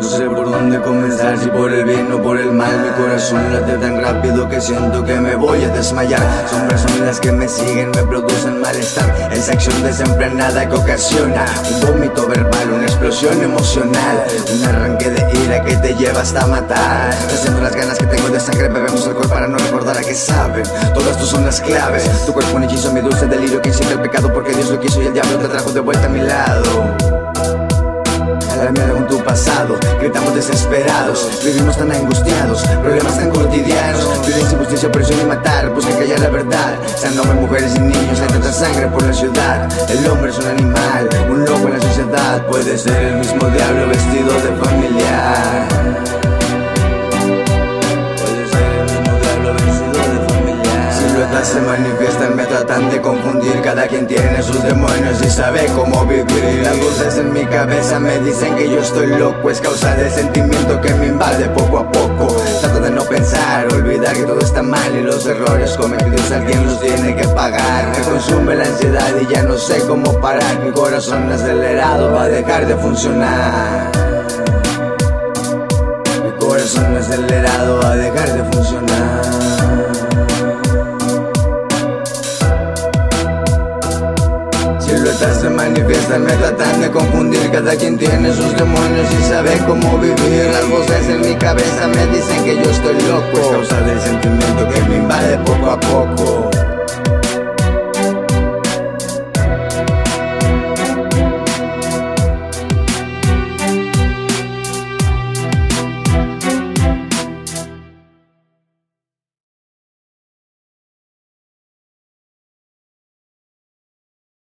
dónde comenzar, si por el bien o por el mal. Mi corazón late tan rápido que siento que me voy a desmayar. Son personas que me siguen, me producen malestar. Esa acción desenfrenada que ocasiona un vómito verbal, una explosión emocional. Un arranque de ira que te lleva hasta matar. Haciendo las ganas que tengo de sangre, bebemos alcohol para no recordar a qué saben. Todas tus son las claves. Tu cuerpo un hechizo, mi dulce delirio que incita el pecado porque Dios lo quiso y el diablo te trajo de vuelta a mi lado mierda con tu pasado. Gritamos desesperados, vivimos tan angustiados. Problemas tan cotidianos Violencia, injusticia, opresión y matar. Busca callar la verdad Sean hombres, mujeres y niños Hay tanta sangre por la ciudad. El hombre es un animal, un loco en la sociedad. Puede ser el mismo diablo vestido de familiar. Puede ser el mismo diablo vestido de familiar. Siluetas se manifiestan, me tratan de confundir. Cada quien tiene sus demonios y sabe cómo vivir. Las voces en mi cabeza me dicen que yo estoy loco. Es causa del sentimiento que me invade poco a poco. Trato de no pensar, olvidar que todo está mal Y los errores cometidos alguien los tiene que pagar. Me consume la ansiedad y ya no sé cómo parar. Mi corazón acelerado va a dejar de funcionar. Mi corazón acelerado va a dejar de funcionar Siluetas se manifiestan, me tratan de confundir. Cada quien tiene sus demonios y sabe cómo vivir. Las voces en mi cabeza me dicen que yo estoy loco. Es causa del sentimiento que me invade